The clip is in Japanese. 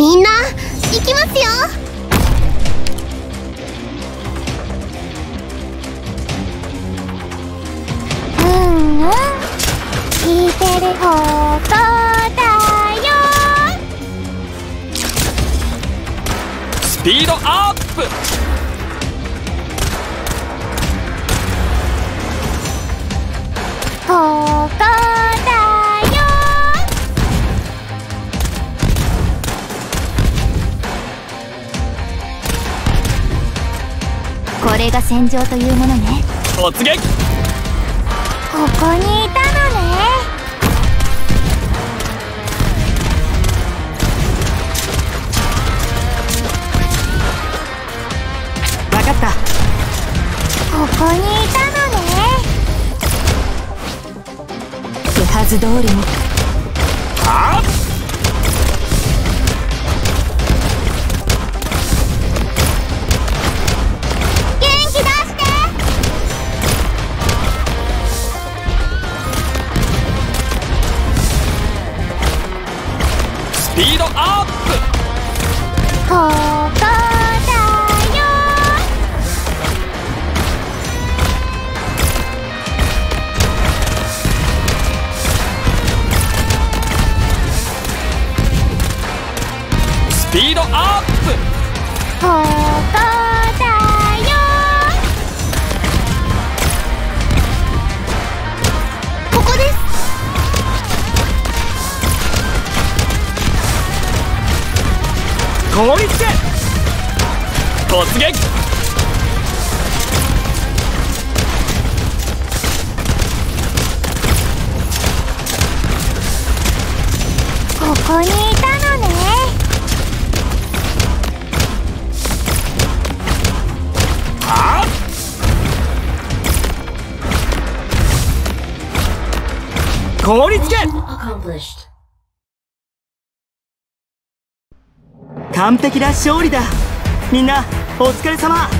みんな行きますよ。うんうん。聞いてる方とだよ。スピードアップ。これが戦場というものね。突撃！ここにいたのね。分かった。ここにいたのね。手はず通りにアップここだよ。スピードアップここ効率で突撃！ここにいたのね。はっ！効率で accomplished. 完璧な勝利だ。みんなお疲れ様。